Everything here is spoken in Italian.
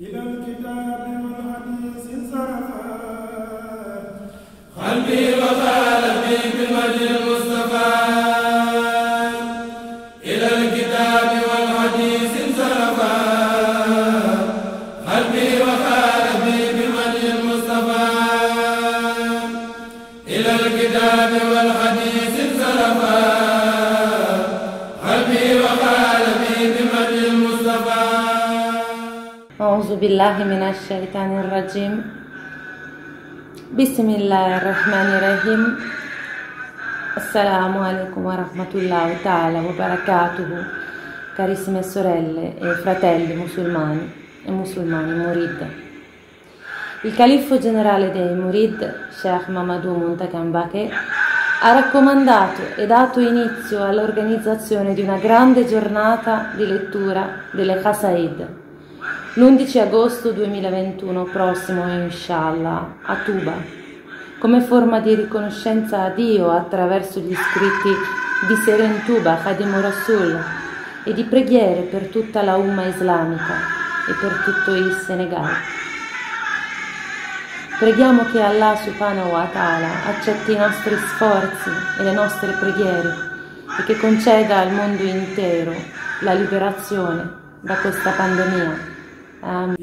إلى الكتاب والحديث انصرفا قلبي أعوذ بالله من الشيطان الرجيم بسم الله الرحمن الرحيم Assalamu alaikum wa rahmatullahi ta'ala wa barakatuhu carissime sorelle e fratelli musulmani e musulmani murid il califfo generale dei murid Sheikh Mamadou Muntakan Baqi ha raccomandato e dato inizio all'organizzazione di una grande giornata di lettura delle Qasaid l'11 agosto 2021 prossimo inshallah a Tuba come forma di riconoscenza a Dio attraverso gli scritti di Seren Tuba Khadim Rasul e di preghiere per tutta la umma islamica e per tutto il Senegal. Preghiamo che Allah subhanahu wa ta'ala accetti i nostri sforzi e le nostre preghiere e che conceda al mondo intero la liberazione da questa pandemia. Um,